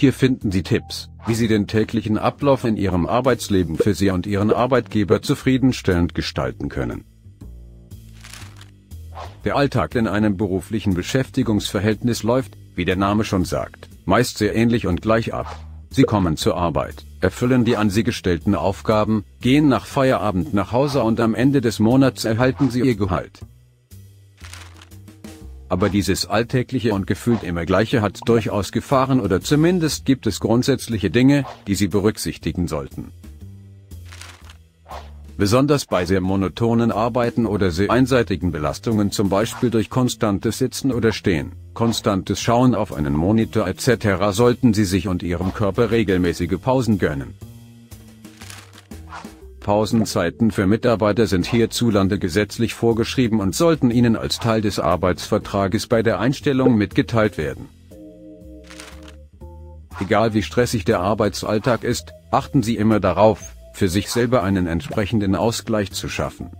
Hier finden Sie Tipps, wie Sie den täglichen Ablauf in Ihrem Arbeitsleben für Sie und Ihren Arbeitgeber zufriedenstellend gestalten können. Der Alltag in einem beruflichen Beschäftigungsverhältnis läuft, wie der Name schon sagt, meist sehr ähnlich und gleich ab. Sie kommen zur Arbeit, erfüllen die an sie gestellten Aufgaben, gehen nach Feierabend nach Hause und am Ende des Monats erhalten sie ihr Gehalt. Aber dieses alltägliche und gefühlt immer gleiche hat durchaus Gefahren oder zumindest gibt es grundsätzliche Dinge, die Sie berücksichtigen sollten. Besonders bei sehr monotonen Arbeiten oder sehr einseitigen Belastungen zum Beispiel durch konstantes Sitzen oder Stehen, konstantes Schauen auf einen Monitor etc. sollten Sie sich und Ihrem Körper regelmäßige Pausen gönnen. Pausenzeiten für Mitarbeiter sind hierzulande gesetzlich vorgeschrieben und sollten Ihnen als Teil des Arbeitsvertrages bei der Einstellung mitgeteilt werden. Egal wie stressig der Arbeitsalltag ist, achten Sie immer darauf, für sich selber einen entsprechenden Ausgleich zu schaffen.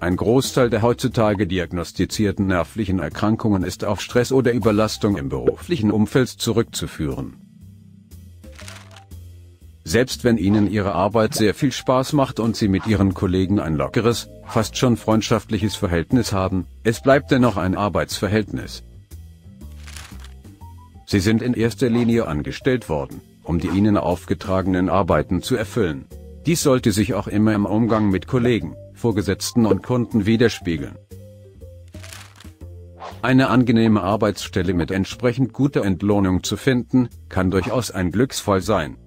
Ein Großteil der heutzutage diagnostizierten nervlichen Erkrankungen ist auf Stress oder Überlastung im beruflichen Umfeld zurückzuführen. Selbst wenn Ihnen Ihre Arbeit sehr viel Spaß macht und Sie mit Ihren Kollegen ein lockeres, fast schon freundschaftliches Verhältnis haben, es bleibt dennoch ein Arbeitsverhältnis. Sie sind in erster Linie angestellt worden, um die ihnen aufgetragenen Arbeiten zu erfüllen. Dies sollte sich auch immer im Umgang mit Kollegen, Vorgesetzten und Kunden widerspiegeln. Eine angenehme Arbeitsstelle mit entsprechend guter Entlohnung zu finden, kann durchaus ein Glücksfall sein.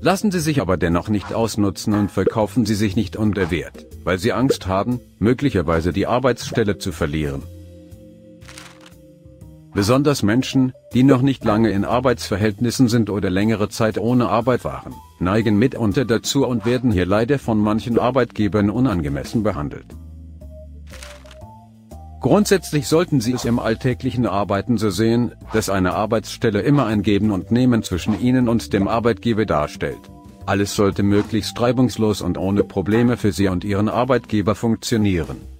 Lassen Sie sich aber dennoch nicht ausnutzen und verkaufen Sie sich nicht unter Wert, weil Sie Angst haben, möglicherweise die Arbeitsstelle zu verlieren. Besonders Menschen, die noch nicht lange in Arbeitsverhältnissen sind oder längere Zeit ohne Arbeit waren, neigen mitunter dazu und werden hier leider von manchen Arbeitgebern unangemessen behandelt. Grundsätzlich sollten Sie es im alltäglichen Arbeiten so sehen, dass eine Arbeitsstelle immer ein Geben und Nehmen zwischen Ihnen und dem Arbeitgeber darstellt. Alles sollte möglichst reibungslos und ohne Probleme für Sie und Ihren Arbeitgeber funktionieren.